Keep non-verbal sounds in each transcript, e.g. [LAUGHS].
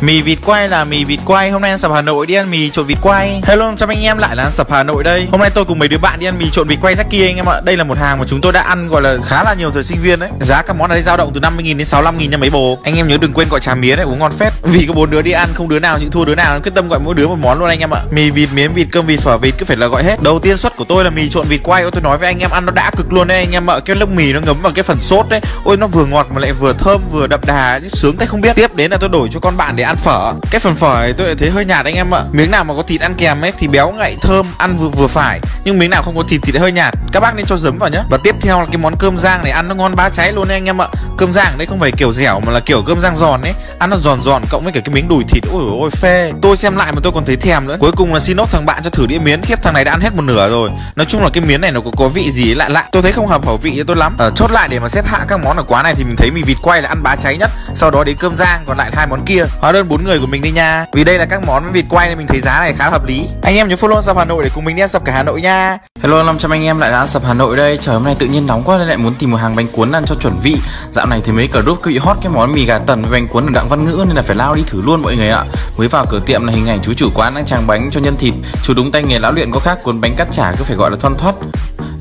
Mì vịt quay là mì vịt quay. Hôm nay ăn sập Hà Nội đi ăn mì trộn vịt quay. Hello, chào anh em, lại là ăn sập Hà Nội đây. Hôm nay tôi cùng mấy đứa bạn đi ăn mì trộn vịt quay Jackie anh em ạ. Đây là một hàng mà chúng tôi đã ăn, gọi là, khá là nhiều thời sinh viên đấy. Giá các món ở đây dao động từ 50.000 đến 65.000 nha mấy bồ. Anh em nhớ đừng quên gọi trà mía đấy, uống ngon phết. Vì có bốn đứa đi ăn, không đứa nào chịu thua, đứa nào Quyết tâm gọi mỗi đứa một món luôn anh em ạ. Mì vịt, miếng vịt, cơm vịt, phở vịt, cứ phải là gọi hết. Đầu tiên suất của tôi là mì trộn vịt quay. Ôi, tôi nói với anh em, ăn nó đã cực luôn đấy anh em ạ. Cái lớp mì nó ngấm vào cái phần sốt đấy. Ôi, nó vừa ngọt mà lại vừa thơm, vừa đậm đà sướng tay không biết. Tiếp đến là tôi đổi cho con bạn để ăn phở. Cái phần phở này tôi lại thấy hơi nhạt anh em ạ. Miếng nào mà có thịt ăn kèm ấy thì béo ngậy thơm, ăn vừa vừa phải. Nhưng miếng nào không có thịt thì lại hơi nhạt. Các bác nên cho giấm vào nhé Và tiếp theo là cái món cơm rang này ăn nó ngon bá cháy luôn đấy anh em ạ. Cơm rang đấy không phải kiểu dẻo mà là kiểu cơm rang giòn ấy. Ăn nó giòn giòn cộng với cả cái miếng đùi thịt. Ôi ôi phê. Tôi xem lại mà tôi còn thấy thèm nữa. Cuối cùng là xin nốt thằng bạn cho thử đĩa miến. Khiếp thằng này đã ăn hết một nửa rồi. Nói chung là cái miến này nó có, có vị gì lạ lạ. Tôi thấy không hợp khẩu vị cho tôi lắm. Ờ, Chốt lại để mà xếp hạ các món ở quán này thì mình thấy mì vịt quay là ăn bá cháy nhất. Sau đó đến cơm rang còn lại hai món kia. Hóa đơn bốn người của mình đi nha. Vì đây là các món với vịt quay nên mình thấy giá này khá hợp lý. Anh em nhớ follow sub Hà Nội để cùng mình đi ăn sập cả Hà Nội nha. Hello 500 anh em lại đã sập Hà Nội đây. Trời, hôm nay tự nhiên nóng quá nên lại muốn tìm một hàng bánh cuốn ăn cho chuẩn vị. Dạo này thì mấy cả group cứ bị hot cái món mì gà tần với bánh cuốn ở đặng văn ngữ nên là phải lao đi thử luôn mọi người ạ. Mới vào cửa tiệm là hình ảnh chú chủ quán đang tràng bánh cho nhân thịt. Chú đúng tay nghề lão luyện có khác, cuốn bánh cắt chả cứ phải gọi là thoăn thoắt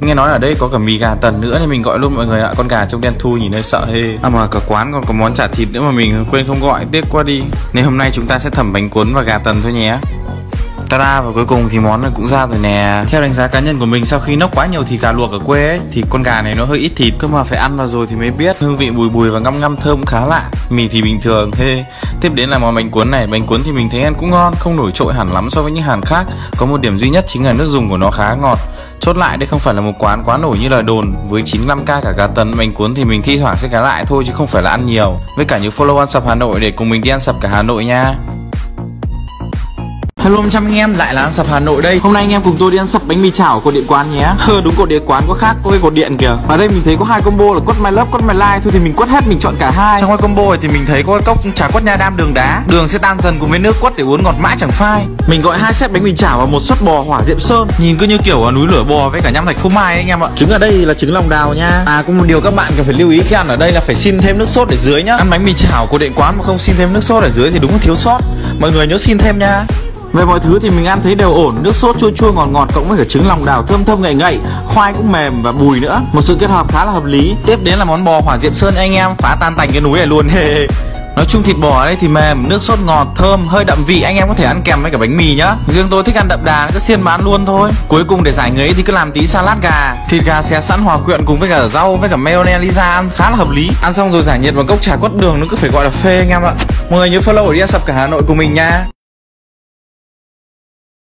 Nghe nói ở đây có cả mì gà tần nữa nên mình gọi luôn mọi người ạ. Con gà trông đen thui nhìn hơi sợ hê. À mà cả quán còn có món chả thịt nữa mà mình quên không gọi, tiếc quá đi. Nên hôm nay chúng ta sẽ thẩm bánh cuốn và gà tần thôi nhé. Tara và cuối cùng thì món này cũng ra rồi nè. Theo đánh giá cá nhân của mình, sau khi nốc quá nhiều thịt gà luộc ở quê ấy, Thì con gà này nó hơi ít thịt. Cơ mà phải ăn vào rồi thì mới biết. Hương vị bùi bùi và ngâm ngâm thơm khá lạ. Mì thì bình thường, thế. Tiếp đến là món bánh cuốn này. Bánh cuốn thì mình thấy ăn cũng ngon, Không nổi trội hẳn lắm so với những hàng khác. Có một điểm duy nhất chính là nước dùng của nó khá ngọt. Chốt lại, đây không phải là một quán quá nổi như lời đồn. Với 95k cả gà tấn, bánh cuốn thì mình thi thoảng sẽ ghé lại thôi chứ không phải là ăn nhiều. Với cả những follow ăn sập Hà Nội để cùng mình đi ăn sập cả Hà Nội nha. Hello 100 anh em, lại là ăn sập Hà Nội đây. Hôm nay anh em cùng tôi đi ăn sập bánh mì chảo của điện quán nhé. Hơ đúng cột điện quán có khác có cái cột điện kìa. Ở đây mình thấy có hai combo là quất my love, quất my life. Thôi thì mình quất hết, mình chọn cả hai. Trong cái combo này thì mình thấy có cái cốc trà quất nha đam đường đá. Đường sẽ tan dần cùng với nước quất để uống ngọt mãi chẳng phai. Mình gọi hai set bánh mì chảo và một suất bò hỏa diệm sơn. Nhìn cứ như kiểu ở núi lửa bò với cả nhâm thạch phô mai anh em ạ. Trứng ở đây là trứng lòng đào nha. À có một điều các bạn cần phải lưu ý khi ăn ở đây là phải xin thêm nước sốt ở dưới nhá. Ăn bánh mì chảo của điện quán mà không xin thêm nước sốt ở dưới thì đúng là thiếu sót. Mọi người nhớ xin thêm nha về mọi thứ thì mình ăn thấy đều ổn Nước sốt chua chua ngọt ngọt cộng với cả trứng lòng đào thơm thơm ngậy ngậy Khoai cũng mềm và bùi nữa. Một sự kết hợp khá là hợp lý. Tiếp đến là món bò hỏa diệm sơn anh em Phá tan tành cái núi này luôn. [LAUGHS] Nói chung thịt bò ở đây thì mềm, nước sốt ngọt, thơm, hơi đậm vị Anh em có thể ăn kèm với cả bánh mì nhá. Riêng tôi thích ăn đậm đà, cứ xiên bán luôn thôi. Cuối cùng để giải ngấy thì cứ làm tí salad gà. Thịt gà xé sẵn hòa quyện cùng với cả rau với cả mayonnaise ăn khá là hợp lý. Ăn xong rồi giải nhiệt bằng cốc trà quất đường nó cứ phải gọi là phê anh em ạ. Mọi người nhớ follow ở đi sập cả Hà Nội cùng mình nha.